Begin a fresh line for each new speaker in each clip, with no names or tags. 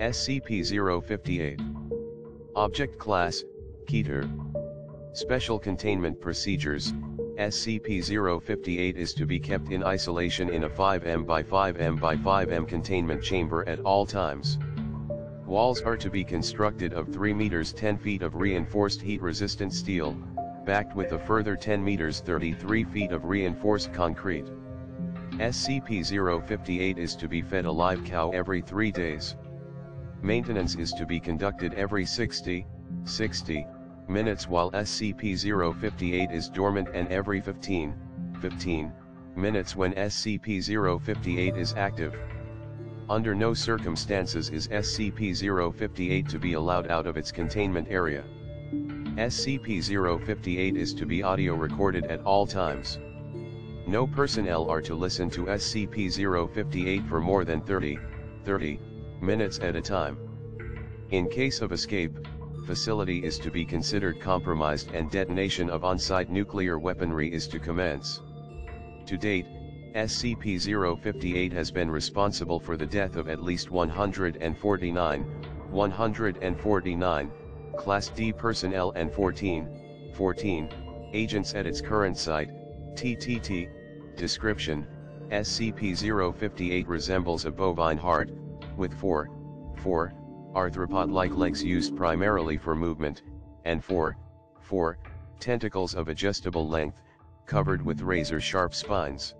SCP-058 Object Class, Keter Special Containment Procedures, SCP-058 is to be kept in isolation in a 5M by 5M by 5M containment chamber at all times. Walls are to be constructed of 3 meters 10 feet of reinforced heat-resistant steel, backed with a further 10 meters 33 feet of reinforced concrete. SCP-058 is to be fed a live cow every 3 days. Maintenance is to be conducted every 60, 60 minutes while SCP-058 is dormant and every 15, 15 minutes when SCP-058 is active. Under no circumstances is SCP-058 to be allowed out of its containment area. SCP-058 is to be audio recorded at all times. No personnel are to listen to SCP-058 for more than 30, 30 minutes at a time. In case of escape, facility is to be considered compromised and detonation of on-site nuclear weaponry is to commence. To date, SCP-058 has been responsible for the death of at least 149, 149, Class D personnel and 14, 14, agents at its current site, TTT, description, SCP-058 resembles a bovine heart, with 4, 4, arthropod-like legs used primarily for movement, and 4, 4, tentacles of adjustable length, covered with razor-sharp spines.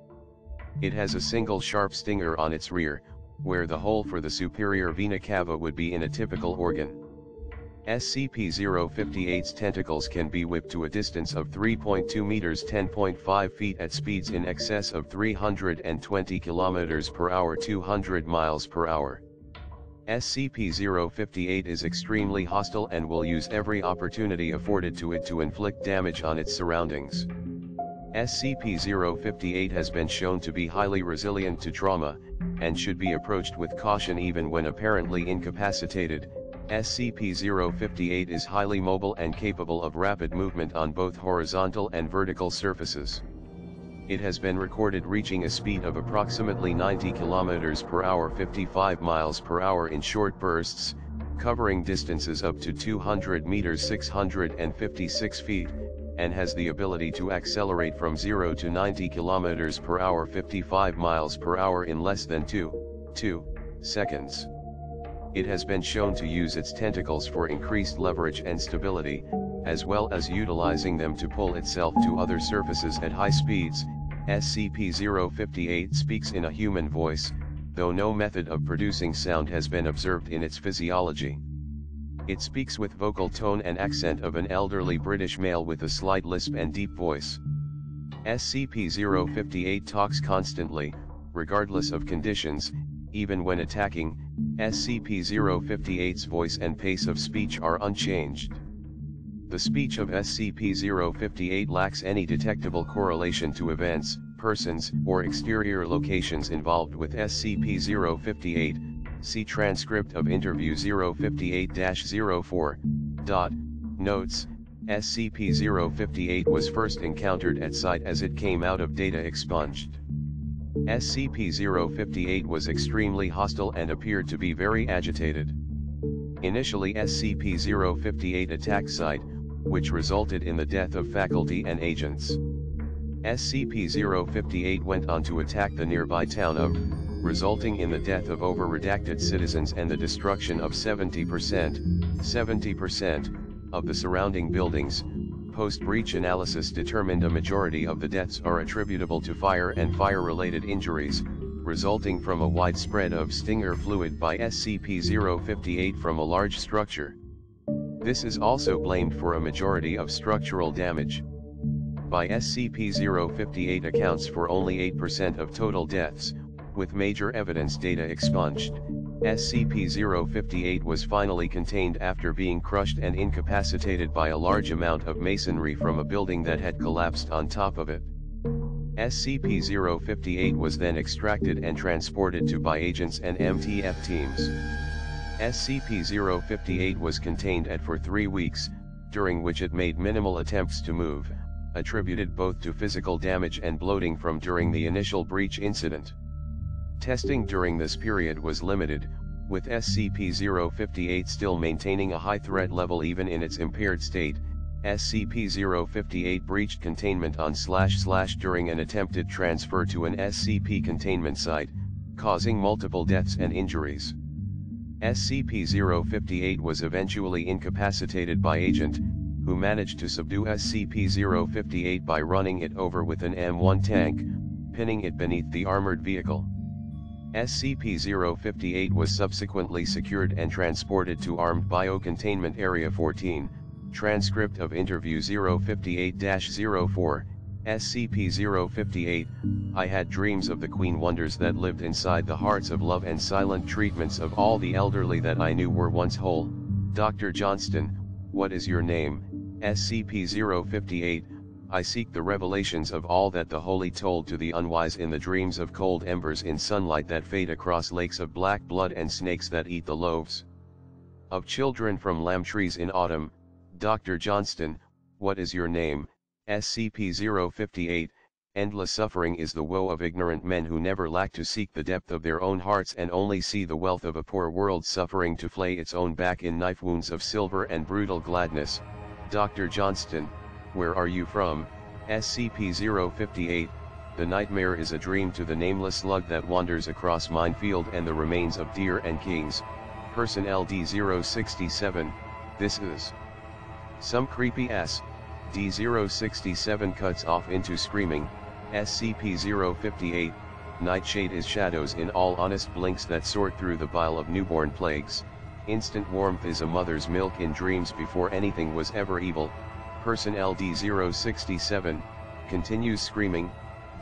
It has a single sharp stinger on its rear, where the hole for the superior vena cava would be in a typical organ. SCP-058's tentacles can be whipped to a distance of 3.2 meters 10.5 feet at speeds in excess of 320 kilometers per hour 200 miles per hour. SCP-058 is extremely hostile and will use every opportunity afforded to it to inflict damage on its surroundings. SCP-058 has been shown to be highly resilient to trauma, and should be approached with caution even when apparently incapacitated. SCP-058 is highly mobile and capable of rapid movement on both horizontal and vertical surfaces. It has been recorded reaching a speed of approximately 90 km per hour 55 miles per hour in short bursts, covering distances up to 200 meters 656 feet, and has the ability to accelerate from 0 to 90 km per hour 55 miles per hour in less than 2, 2 seconds. It has been shown to use its tentacles for increased leverage and stability, as well as utilizing them to pull itself to other surfaces at high speeds. SCP-058 speaks in a human voice, though no method of producing sound has been observed in its physiology. It speaks with vocal tone and accent of an elderly British male with a slight lisp and deep voice. SCP-058 talks constantly, regardless of conditions, even when attacking, SCP-058's voice and pace of speech are unchanged. The speech of SCP-058 lacks any detectable correlation to events, persons, or exterior locations involved with SCP-058, See transcript of interview 058-04. Dot, notes, SCP-058 was first encountered at site as it came out of data expunged. SCP-058 was extremely hostile and appeared to be very agitated. Initially SCP-058 attacked site, which resulted in the death of faculty and agents. SCP-058 went on to attack the nearby town of resulting in the death of over-redacted citizens and the destruction of 70%, 70% of the surrounding buildings. Post-breach analysis determined a majority of the deaths are attributable to fire and fire-related injuries, resulting from a widespread of stinger fluid by SCP-058 from a large structure. This is also blamed for a majority of structural damage. By SCP-058 accounts for only 8% of total deaths, with major evidence data expunged, SCP-058 was finally contained after being crushed and incapacitated by a large amount of masonry from a building that had collapsed on top of it. SCP-058 was then extracted and transported to by agents and MTF teams. SCP-058 was contained at for three weeks, during which it made minimal attempts to move, attributed both to physical damage and bloating from during the initial breach incident. Testing during this period was limited, with SCP-058 still maintaining a high threat level even in its impaired state, SCP-058 breached containment on slash slash during an attempted transfer to an SCP containment site, causing multiple deaths and injuries. SCP-058 was eventually incapacitated by Agent, who managed to subdue SCP-058 by running it over with an M1 tank, pinning it beneath the armored vehicle. SCP-058 was subsequently secured and transported to Armed Biocontainment Area 14, transcript of interview 058-04, SCP-058, I had dreams of the queen wonders that lived inside the hearts of love and silent treatments of all the elderly that I knew were once whole, Dr. Johnston, what is your name, SCP-058, I seek the revelations of all that the holy told to the unwise in the dreams of cold embers in sunlight that fade across lakes of black blood and snakes that eat the loaves. Of children from lamb trees in autumn, Dr. Johnston, what is your name, SCP-058, endless suffering is the woe of ignorant men who never lack to seek the depth of their own hearts and only see the wealth of a poor world suffering to flay its own back in knife wounds of silver and brutal gladness. Dr. Johnston, where are you from? SCP-058, the nightmare is a dream to the nameless slug that wanders across minefield and the remains of deer and kings. Person LD-067, this is some creepy S. D067 cuts off into screaming, SCP-058, Nightshade is shadows in all honest blinks that sort through the bile of newborn plagues, instant warmth is a mother's milk in dreams before anything was ever evil, person LD067, continues screaming,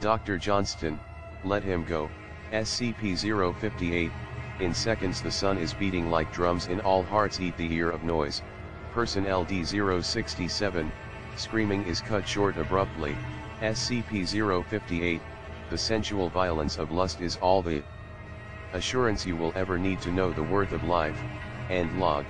Dr. Johnston, let him go, SCP-058, in seconds the sun is beating like drums in all hearts eat the ear of noise, person LD067, screaming is cut short abruptly, SCP-058, the sensual violence of lust is all the assurance you will ever need to know the worth of life, and log.